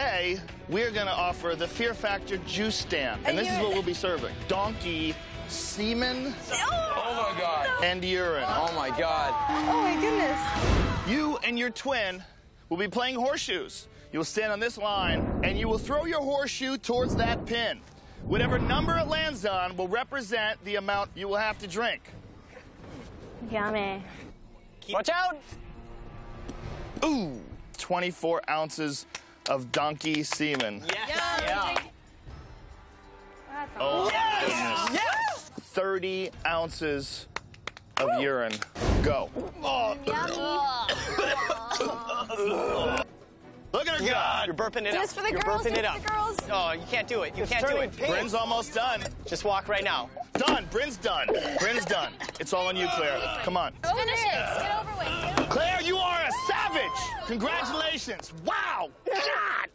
today we're going to offer the Fear Factor juice stand. And this is what we'll be serving. Donkey semen oh, oh my god. and urine. Oh my god. Oh my goodness. You and your twin will be playing horseshoes. You'll stand on this line and you will throw your horseshoe towards that pin. Whatever number it lands on will represent the amount you will have to drink. Yummy. Watch out. Ooh, 24 ounces of donkey semen. Yeah. Oh, goodness. Yes. 30 ounces of urine. Go. Look at her go. You're burping it Just up. for the You're girls, burping it for up. the girls. Oh, you can't do it. You can't do it. Bryn's almost done. Just walk right now. Done. Bryn's done. Bryn's done. It's all on you, Claire. Come on. Finish it. Get over with. Claire, you are a savage. Congratulations. Wow. God.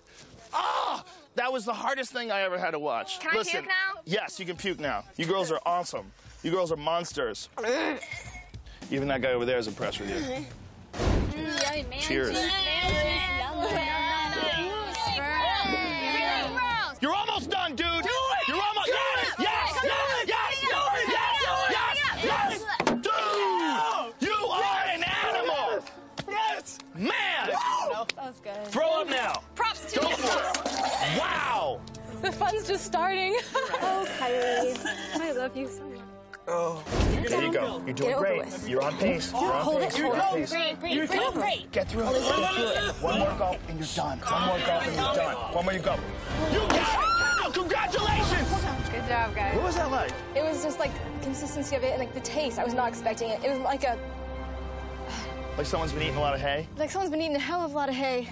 Oh, that was the hardest thing I ever had to watch. Can I Listen, puke now? Yes, you can puke now. You girls are awesome. You girls are monsters. Even that guy over there is impressed with you. Cheers. You're almost done, dude. Do it. You're almost. Yes. Yes. Yes. Yes. Yes. Yes. Yes. Dude, you are an animal. Yes. Man. That was good. Throw up now. Props to Go you. Wow. The fun's just starting. oh, Kylie. I love you so much. There you go. You're doing great. with. You're on pace. You're on Hold pace. it, hold You're on it. pace. Great, great, great, great. Get through it. Get through it. One more go and you're done. One more go and you're done. One more you go. You got it. Now, congratulations. Good job, guys. What was that like? It was just like consistency of it and like the taste. I was not expecting it. It was like a Like someone's been eating a lot of hay? like someone's been eating a hell of a lot of hay.